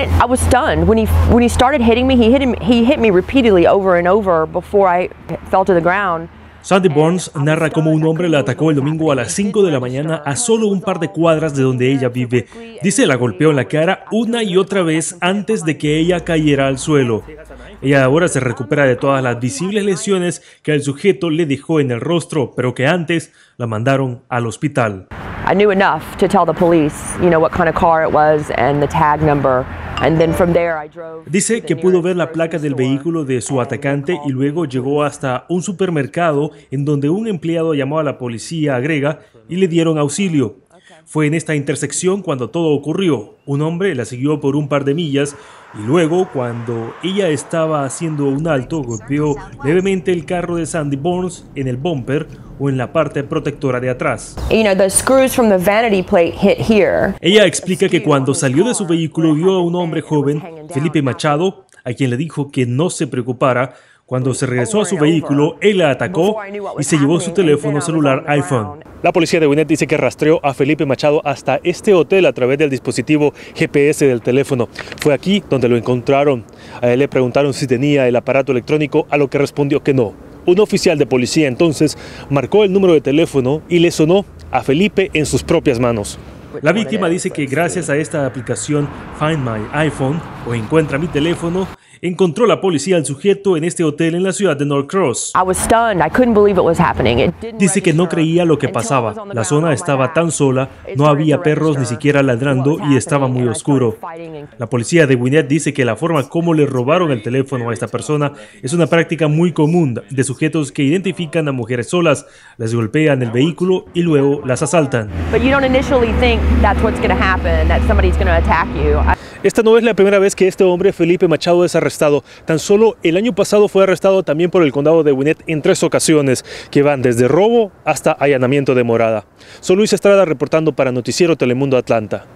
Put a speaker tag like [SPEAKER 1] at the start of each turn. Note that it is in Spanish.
[SPEAKER 1] I was stunned when he when he started hitting me. He hit him, he hit me repeatedly over and over before I fell to the ground.
[SPEAKER 2] Sandy Burns narra cómo un hombre la atacó el domingo a las 5 de la mañana a solo un par de cuadras de donde ella vive. Dice la golpeó en la cara una y otra vez antes de que ella cayera al suelo. Ella ahora se recupera de todas las visibles lesiones que el sujeto le dejó en el rostro, pero que antes la mandaron al hospital.
[SPEAKER 1] I knew enough to tell the police, you know, what kind of car it was and the tag number.
[SPEAKER 2] Dice que pudo ver la placa del vehículo de su atacante y luego llegó hasta un supermercado en donde un empleado llamó a la policía, agrega, y le dieron auxilio. Fue en esta intersección cuando todo ocurrió. Un hombre la siguió por un par de millas y luego, cuando ella estaba haciendo un alto, golpeó levemente el carro de Sandy Burns en el bumper o en la parte protectora de atrás. Ella explica que cuando salió de su vehículo vio a un hombre joven, Felipe Machado, a quien le dijo que no se preocupara. Cuando se regresó a su vehículo, él la atacó y se llevó su teléfono celular iPhone. La policía de Winnet dice que rastreó a Felipe Machado hasta este hotel a través del dispositivo GPS del teléfono. Fue aquí donde lo encontraron. A él le preguntaron si tenía el aparato electrónico, a lo que respondió que no. Un oficial de policía entonces marcó el número de teléfono y le sonó a Felipe en sus propias manos. La víctima dice que gracias a esta aplicación Find My iPhone o Encuentra mi teléfono, encontró la policía al sujeto en este hotel en la ciudad de North Cross.
[SPEAKER 1] I was stunned. I couldn't believe it was happening. It didn't
[SPEAKER 2] Dice que no creía lo que pasaba. La zona estaba tan sola, no había perros ni siquiera ladrando y estaba muy oscuro. La policía de Gwinnett dice que la forma como le robaron el teléfono a esta persona es una práctica muy común de sujetos que identifican a mujeres solas, les golpean el vehículo y luego las asaltan. Esta no es la primera vez que este hombre, Felipe Machado, es arrestado. Tan solo el año pasado fue arrestado también por el condado de Gwinnett en tres ocasiones, que van desde robo hasta allanamiento de morada. Soy Luis Estrada reportando para Noticiero Telemundo Atlanta.